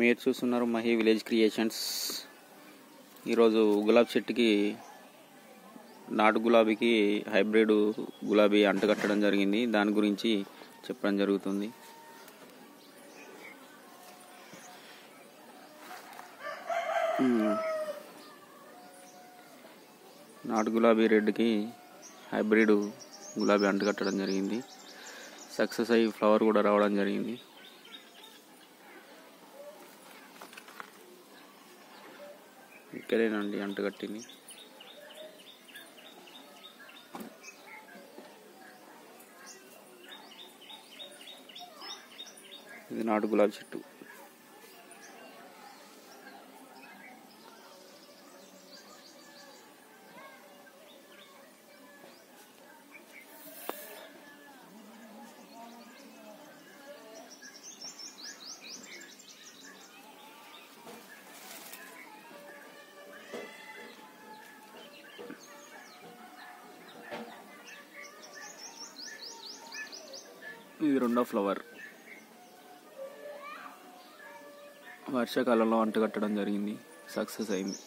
మీరు చూస్తున్నారు Mahi village creations. ఈరోజు గులాబీ చెట్టుకి నాటు గులాబీకి హైబ్రిడ్ గులాబీ అంటగట్టడం జరిగింది. దాని గురించి చెప్పడం జరుగుతుంది. నాటు గులాబీ రెడ్కి హైబ్రిడ్ గులాబీ అంటగట్టడం జరిగింది. సక్సెస్ అయ్యి ఫ్లవర్ కూడా రావడం జరిగింది. ఇక్కడేనండి అంటగట్టింది ఇది నాటు గులాబీ చెట్టు. ఇది రెండో ఫ్లవర్. వర్షాకాలంలో అంటగట్టడం జరిగింది. సక్సెస్ అయింది.